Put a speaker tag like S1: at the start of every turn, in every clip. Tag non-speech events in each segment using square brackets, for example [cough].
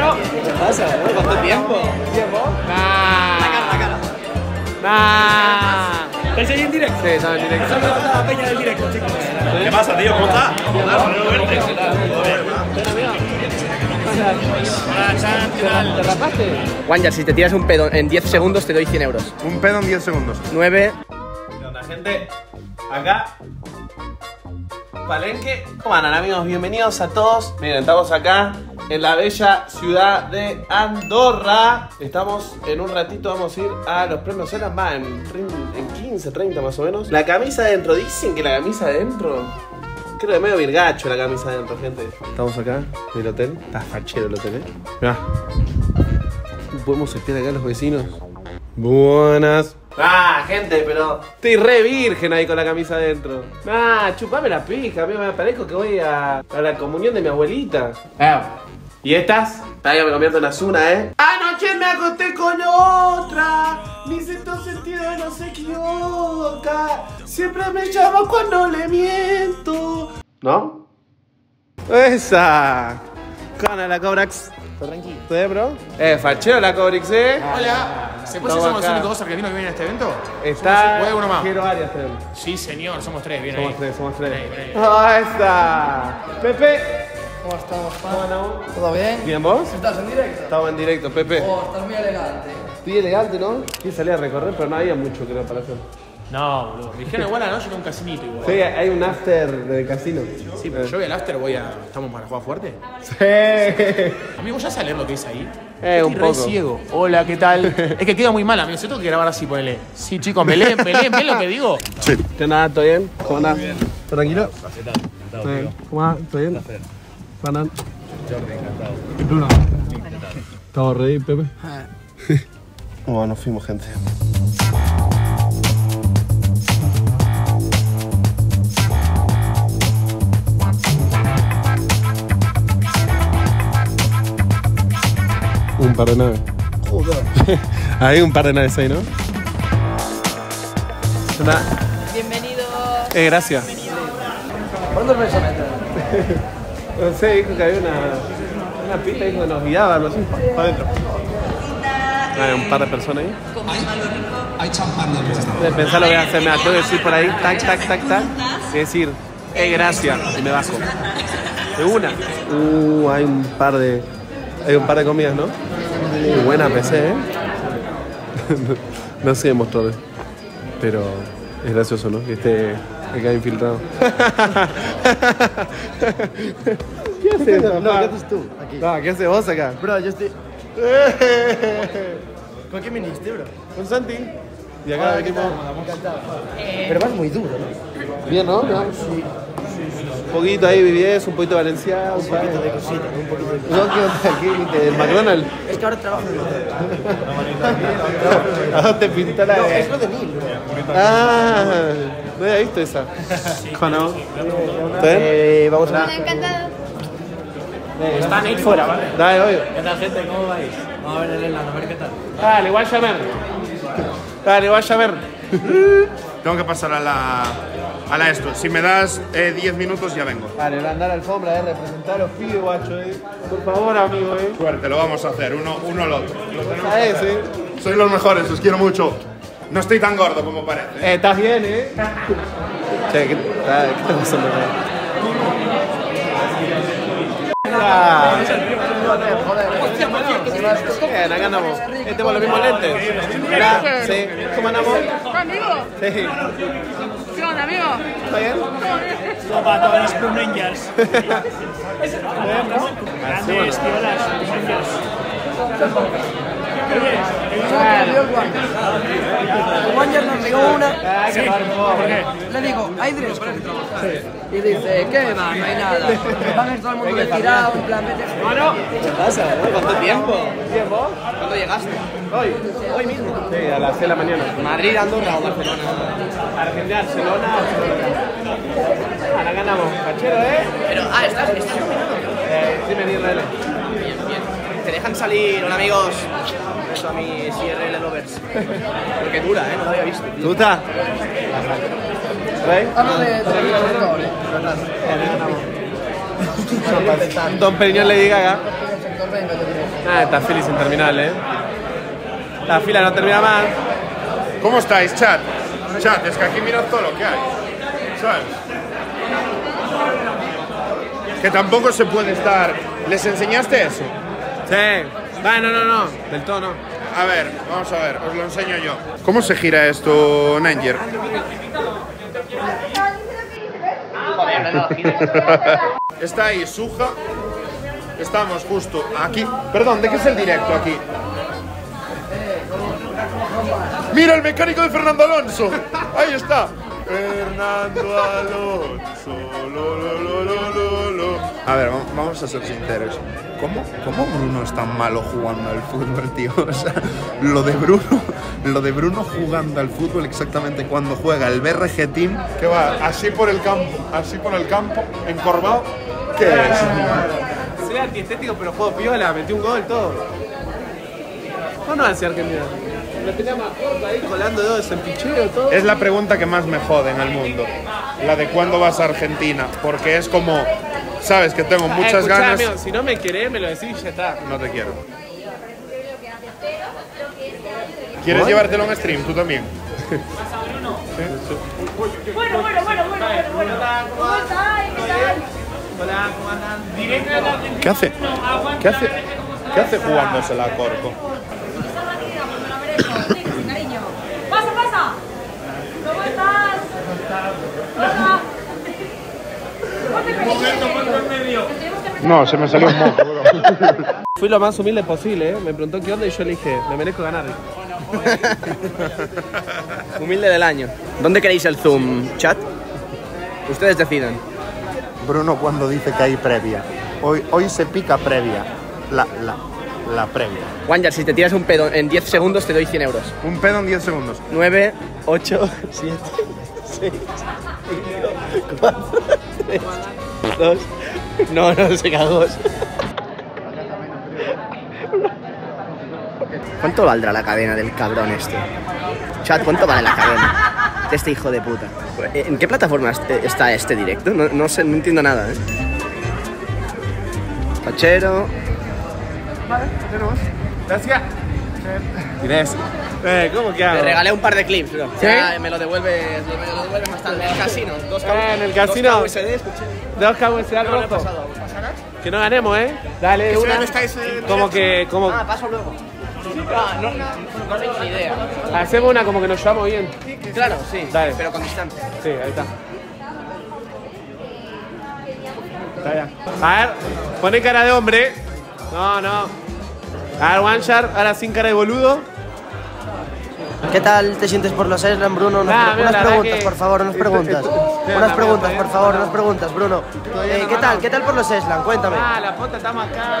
S1: Bueno, ¿qué pasa? ¿Cuánto tiempo? ¿Tiempo? Nah. La cara, la cara. Nah. ¿Estás ahí en directo? Sí, estaba en directo. la peña del directo, chicos.
S2: ¿Qué pasa, tío? ¿Cómo estás?
S1: ¿Te rapaste? Wanja, si te tiras un pedo en 10 segundos te doy 100 euros.
S2: Un pedo en 10 segundos.
S1: 9.
S3: ¿Qué onda, gente? Acá. Palenque. ¿Cómo andan, amigos? Bienvenidos a todos. Miren, estamos acá en la bella ciudad de Andorra. Estamos en un ratito, vamos a ir a los premios Eran más en, en 15, 30 más o menos. La camisa adentro, dicen que la camisa adentro. Creo que medio virgacho la camisa adentro, gente. Estamos acá en el hotel. Está fachero el hotel, eh. Mirá. ¿Podemos espiar acá a los vecinos? Buenas. Ah, gente, pero estoy re virgen ahí con la camisa adentro. Ah, chupame la pija, amigo, me parezco que voy a, a la comunión de mi abuelita. ¿Y estas? Todavía me convierto en Azuna, ¿eh? Anoche me acosté con otra. Mi sexto sentido no se equivoca. Siempre me llama cuando le miento. ¿No? Esa. Cana la Cobrax.
S1: Tranquilo.
S3: ¿Tú, bro? Eh, fachero la Cobrix, ¿eh?
S4: Hola, ¿se puede ser somos los únicos dos argentinos que vienen a este evento?
S3: Está.
S4: ¿Puede uno más?
S3: Quiero Arias, creo.
S4: Sí, señor, somos tres, bien
S3: Somos
S4: ahí.
S3: tres, somos tres.
S4: Bien ahí, bien
S3: Ah, está. Pepe.
S5: ¿Cómo estamos. ¿Todo bien?
S3: ¿Bien vos?
S5: ¿Estás en directo?
S3: Estamos en directo, Pepe.
S5: Oh, estás muy elegante.
S3: Estoy elegante, ¿no? Quise salir a recorrer, pero no había mucho creo para hacer.
S4: No, boludo. Me dijeron igual anoche en un casinito igual.
S3: Sí, hay un after de casino.
S4: Sí, pero yo voy al after, voy a. ¿Estamos para jugar fuerte?
S3: Sí.
S4: Amigo, ¿ya sabes leer lo que dice ahí?
S3: Eh,
S4: Estoy
S3: un
S4: re
S3: poco.
S4: ciego. Hola, ¿qué tal? es que queda muy mal, amigo. Se tengo que grabar así, ponele. Sí, chicos, me leen, me leen, ¿ven lo que digo?
S3: Sí. ¿Qué nada? ¿Todo bien? ¿Cómo andás? ¿Todo tranquilo? ¿Todo bien? ¿Cómo andás? ¿Todo bien? ¿Cómo andás? Jordi, encantado. ¿Estamos ready, Pepe? [laughs] Bueno, nos fuimos, gente. Un par de naves. [laughs] Hay un par de naves ahí, ¿no?
S6: Bienvenido.
S3: Eh, gracias.
S5: ¿Cuántos me a meter?
S3: No sé, dijo que había una, una pista, dijo que nos guiaba, algo así. Para adentro. Hay un par de personas ahí.
S7: Hay champán de
S3: pensar lo voy a hacer, me tengo que decir por ahí, tac, tac, tac, tac. Y decir, eh, gracias, y me bajo. De una. Uh, hay un par de. Hay un par de comidas, ¿no? Uh, buena PC, ¿eh? [laughs] no sé demostrarles. Pero es gracioso, ¿no? Que esté acá infiltrado. ¿Qué haces?
S5: No, ¿qué haces tú aquí?
S3: No, ¿qué haces vos acá?
S5: Bro, yo estoy... [laughs] ¿Con quién viniste, bro?
S3: Con Santi. Y acá el equipo.
S5: Encantado. Pero vas muy duro, ¿no?
S3: Bien, ¿no? Sí. Un poquito ahí vivies, un poquito valenciano.
S5: Un poquito de cosita, un poquito de cosita.
S3: No, ¿qué onda aquí? ¿Del McDonald's?
S5: Es que ahora trabajo en el
S3: ¿A dónde pinta la
S5: No, es lo de mil, bro.
S3: Ah, no había visto esa. ¿Cómo ¿Está bien?
S5: Eh, vamos a...
S6: Encantado.
S4: Están ahí fuera, ¿vale?
S3: Dale, obvio.
S4: ¿Qué tal, gente? ¿Cómo vais? Vamos a ver el Elano, a ver qué tal.
S3: Dale, voy a llamar. Dale, voy a llamar.
S2: Tengo que pasar a la, a la esto. Si me das eh, 10 minutos ya vengo.
S3: Dale, voy a andar a la alfombra, eh, representar a los pibes, guacho, eh. Por favor, amigo, eh.
S2: Suerte, lo vamos a hacer, uno, uno al otro.
S3: A ese.
S2: Sois los mejores, os quiero mucho. No estoy tan gordo como parece.
S3: Eh, estás bien, eh. [laughs] Che, ¿qué, está, ¿qué está pasando? Ah. Bien, acá andamos. Eh, tenemos los mismos lentes. Sí. ¿Cómo andamos? Sí.
S6: ¿Qué onda, amigo?
S3: ¿Está bien?
S8: para todos los Plum Rangers. Grandes Plum Rangers.
S5: Wanger nos ligó una.
S3: Ah, que tomar un poco.
S8: ¿Por qué?
S5: Le digo, hay dress Y dice, ¿qué más? No hay nada. Van a todo el mundo retirado, en plan, vete.
S1: ¿Qué pasa? ¿Cuánto tiempo?
S3: ¿Bien vos?
S1: ¿Cuándo llegaste?
S3: Hoy. Hoy mismo. Sí, a las 6 de la mañana.
S1: ¿Madrid, Andorra o Barcelona?
S3: Argentina, Barcelona. Ahora ganamos. Cachero, ¿eh?
S1: Pero, ah, estás, estás.
S3: Eh, sí, RL.
S1: Bien, bien. ¿Te dejan salir? Hola, amigos. Eso a mi CRL Lovers. Porque dura, ¿eh? No lo había visto.
S3: ¿Te gusta? ¿Rey?
S5: Hablo de sector, ¿eh?
S3: Don Periñón le diga acá. Ah, esta fila es interminable, ¿eh? La fila no termina más.
S2: ¿Cómo estáis, chat? Chat, es que aquí mirad todo lo que hay. ¿Sabes? Que tampoco se puede estar. ¿Les enseñaste eso?
S3: Sí. Va, no, no, no. Del todo no.
S2: A ver, vamos a ver, os lo enseño yo. ¿Cómo se gira esto, Nanger? Está ahí Suja. Estamos justo aquí. Perdón, ¿de qué es el directo aquí? ¡Mira el mecánico de Fernando Alonso! Ahí está. Fernando Alonso. lo, lo, lo, lo, lo, lo. A ver, va- vamos a ser sinceros. ¿Cómo, ¿Cómo Bruno es tan malo jugando al fútbol, [laughs] tío? O sea, lo de Bruno, lo de Bruno jugando al fútbol exactamente cuando juega el BRG Team, que va así por el campo, así por el campo, encorvado. ¿Qué es?
S3: Soy antiestético, pero juego piola. Metí un gol, todo. ¿Cómo no hacia Argentina? Me tenía más corta ahí colando dedos en picheo, todo.
S2: Es la pregunta que más me jode en el mundo. La de cuándo vas a Argentina. Porque es como, sabes que tengo muchas
S3: Eh, escuchá,
S2: ganas.
S3: amigo, si no me querés, me lo decís y ya está.
S2: No te quiero. ¿Quieres llevártelo en stream? Tú también.
S6: Bueno, bueno, bueno, bueno, bueno, bueno. ¿Cómo estáis? ¿Qué tal?
S3: Hola, ¿cómo andan?
S2: ¿Qué hace? ¿Qué hace? ¿Qué hace jugándosela a Corco?
S6: Esa batida, me la cariño. Pasa, pasa. ¿Cómo estás? Hola.
S2: No, se me salió un moco, [laughs] bro.
S3: Fui lo más humilde posible, ¿eh? Me preguntó qué onda y yo le dije, me merezco ganar. [laughs]
S1: Humilde del año. ¿Dónde queréis el zoom, chat? Ustedes decidan.
S2: Bruno cuando dice que hay previa. Hoy, hoy se pica previa. La, la, la previa.
S1: Wanjar, si te tiras un pedo en 10 segundos te doy 100 euros.
S2: Un pedo en 10 segundos.
S1: 9, 8, 7, 6, 5, 4, 3, 2. No, no, se cagó. ¿Cuánto valdrá la cadena del cabrón este? Chat, ¿cuánto vale la cadena de este hijo de puta? ¿En qué plataforma est- está este directo? No, no sé, no entiendo nada, ¿eh? Pachero.
S3: Gracias. Inés. Eh, ¿cómo que hago?
S1: Le regalé un par de clips, bro.
S3: ¿Sí?
S1: Ya me lo devuelves, me lo devuelves más tarde. En el casino. Dos
S3: Eh, en el
S1: dos
S3: casino.
S1: KUSD, escuché.
S3: Dos KUSD al
S1: No, no he
S3: rojo.
S1: pasado. ¿Pasará?
S3: Que no ganemos, ¿eh? Dale,
S1: Que
S3: una.
S1: no estáis en
S3: Como que, como.
S1: Ah, paso luego. Ah, no, no tengo ni idea.
S3: Hacemos una como que nos llevamos bien.
S1: Claro, sí,
S3: Dale.
S1: pero con distancia.
S3: Sí, ahí está. Está bien. A ver, poné cara de hombre. No, no. A ver, Wanshar, ahora sin cara de boludo.
S5: ¿Qué tal te sientes por los Eslan, Bruno? Unas,
S3: Nah,
S5: pre-
S3: mira,
S5: unas preguntas,
S3: que-
S5: por favor, unas preguntas. Unas preguntas, por favor, unas preguntas, Bruno. Eh, ¿Qué tal? ¿Qué tal por los Eslan? Cuéntame.
S3: Ah, la puta, estamos acá.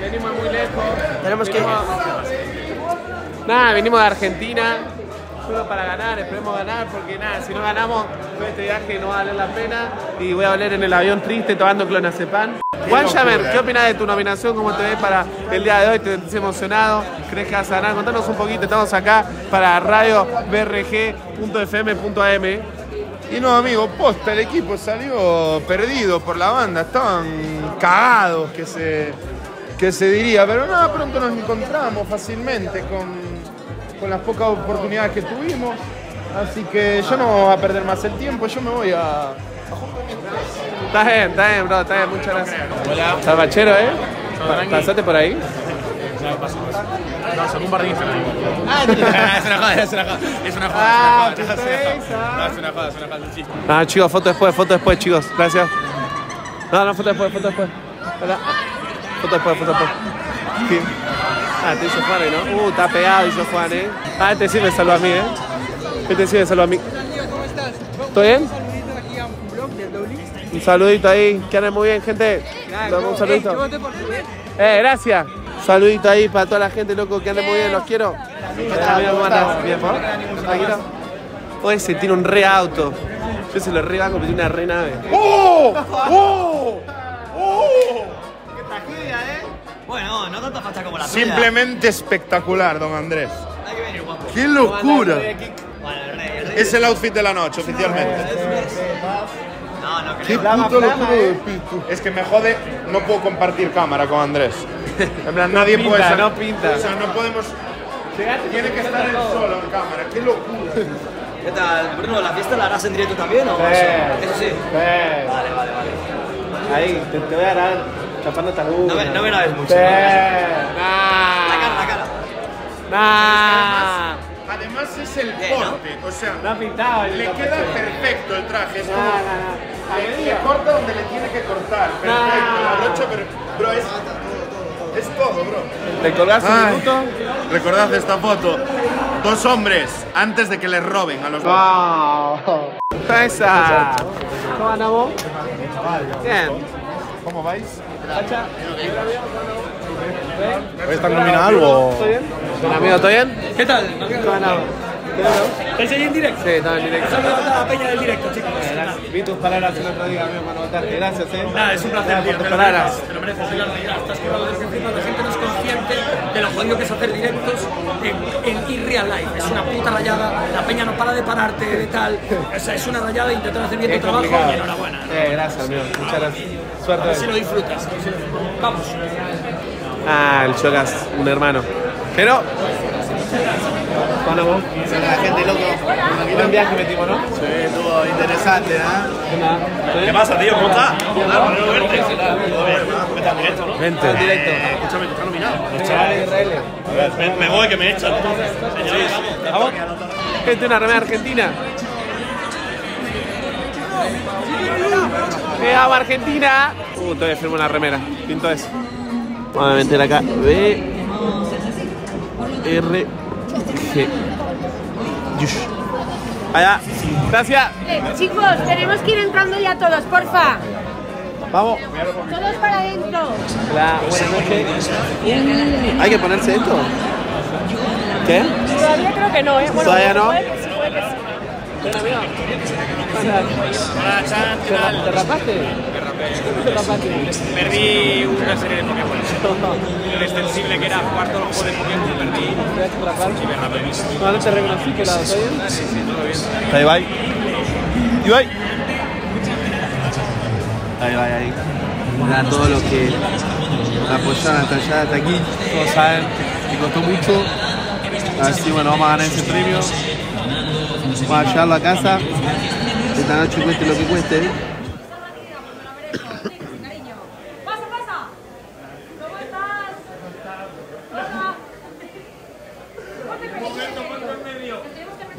S3: Venimos muy lejos.
S5: Tenemos que-
S3: Venimos- Nada, venimos de Argentina. Solo para ganar, esperemos ganar, porque nada, si no ganamos, este viaje no va a valer la pena. Y voy a volver en el avión triste tomando clonazepam. Juan Yamer, ¿qué opinas de tu nominación? ¿Cómo te ves para el día de hoy? ¿Te sentís emocionado? ¿Crees que vas a ganar? Contanos un poquito, estamos acá para radio brg.fm.am.
S2: Y no, amigo, posta, el equipo salió perdido por la banda. Estaban cagados, que se, que se diría. Pero nada, pronto nos encontramos fácilmente con, con las pocas oportunidades que tuvimos. Así que yo no voy a perder más el tiempo, yo me voy a...
S3: Está bien, está bien, bro, está bien, muchas gracias. Hola. Salvachero, ¿eh? Pa- ¿Pasaste por ahí?
S4: No, sacó un par de Instagram.
S3: Ah, [laughs]
S4: es una joda, es una joda. Es una joda,
S3: Ah,
S4: es una joda.
S3: ah.
S4: No, es una joda, es una joda. Sí.
S3: Ah, chicos, foto después, foto después, chicos. Gracias. No, no, foto después, foto después. Hola. Foto después, foto después. ¿Qué? Ah, te hizo Juan, ¿no? Uh, está pegado, hizo Juan, ¿eh? Ah, este sí me salvó a mí, ¿eh? Este sí me salvó a mí. ¿Todo bien? Un saludito ahí, que anden muy bien, gente. Dame un saludito. Eh, gracias. Saludito ahí para toda la gente, loco, que ande muy bien, los quiero. Oye, se tiene un re auto. Yo se lo re banco, pero tiene una re nave.
S2: ¡Oh! ¡Oh! ¡Oh!
S9: Bueno, no tanta facha como la tuya.
S2: Simplemente espectacular, don Andrés.
S9: Hay que venir guapo.
S2: ¡Qué locura! Es el outfit de la noche, oficialmente.
S9: No, no
S2: Qué
S3: Flama,
S2: puto
S3: flama,
S2: locura
S3: eh.
S2: Es que me jode, no puedo compartir cámara con Andrés. En plan, nadie
S3: pinta,
S2: puede. ser-
S3: no pinta.
S2: O sea, no podemos. Tiene que estar él solo en cámara. Qué locura. [laughs]
S10: ¿Qué tal, Bruno? ¿La fiesta la harás en directo también o
S3: Sí.
S10: Eso sí.
S3: Vale,
S10: Vale, vale, vale.
S3: Ahí, te, te voy a dar chapando talú.
S10: No me, no me grabes mucho.
S3: Sí.
S10: no.
S3: Nah.
S10: La cara, la cara.
S3: Nah.
S2: Además es el
S10: Bien, ¿no?
S2: porte. O sea,
S3: pintado.
S2: le queda perfecto el traje. Es
S3: No,
S2: como. Le, le corta donde le tiene que cortar. Perfecto. La brocha, pero. Bro, es. Es todo, bro.
S3: ¿Te colgaste un
S2: Ay.
S3: minuto?
S2: Recordad esta foto. Dos hombres antes de que les roben a los dos.
S3: ¡Wow! ¡Esa! ¿Cómo andamos? Bien.
S2: ¿Cómo vais?
S3: ¿Hacha?
S2: ¿Voy a estar nominado algo?
S3: ¿Todo bien? ¿Bien, amigo? ¿Todo bien?
S4: ¿Qué tal?
S3: ¿Cómo andamos?
S4: ¿Estáis ahí en directo?
S3: Sí, estamos en directo.
S4: Saludos a toda la peña del directo, chicos.
S3: Vi tus palabras el otro día, amigo, cuando votaste. Gracias, eh.
S4: Nada, es un placer, tío. Te lo mereces, te lo mereces. Estás currado desde el principio. La gente no es consciente de lo jodido que es hacer directos en, en irreal life. Es una puta rayada. La peña no para de pararte, de tal. O sea, es una rayada. Intentar hacer bien tu trabajo y enhorabuena.
S3: Eh, gracias, amigo. Muchas gracias. Suerte.
S4: A ver si lo disfrutas. Vamos.
S3: Ah, el Chocas, un hermano. Pero. Bueno, vos.
S9: La gente loco.
S3: Buen viaje metimos, ¿no?
S9: Sí, estuvo interesante, ¿eh?
S3: ¿Qué
S9: pasa, tío? ¿Cómo estás?
S3: Vente. En directo.
S9: Escúchame, que está nominado.
S3: Los chavales.
S9: Me, me voy, que me echan.
S3: ¿Vamos? Gente, una remera argentina. ¡Eh, vamos, Argentina! Uh, todavía firmo una remera. Pinto eso. Vamos a meter acá. B. R. G. Yush. Allá. Gracias.
S6: Eh, chicos, tenemos que ir entrando ya todos, porfa.
S3: Vamos.
S6: Todos para adentro.
S3: Hola, buenas noches. ¿Hay que ponerse esto? ¿Qué?
S6: Todavía creo que no, ¿eh? Bueno,
S3: ¿Todavía no?
S6: puede que sí, puede que sí.
S3: ¿Te rapaste?
S4: Perdí una serie de Pokémon. Lo extensible que era jugar todos los juegos de Pokémon, perdí.
S3: No, no te reconocí, que lado, ¿está bien? Sí, sí, todo bien. Está Ibai. Ibai. Ahí va, ahí. Mira todo lo que apoyaron hasta allá, hasta aquí. Todos saben que costó mucho. Así, bueno, vamos a ganar ese premio. Vamos a llevarlo a casa. Esta noche cueste lo que cueste.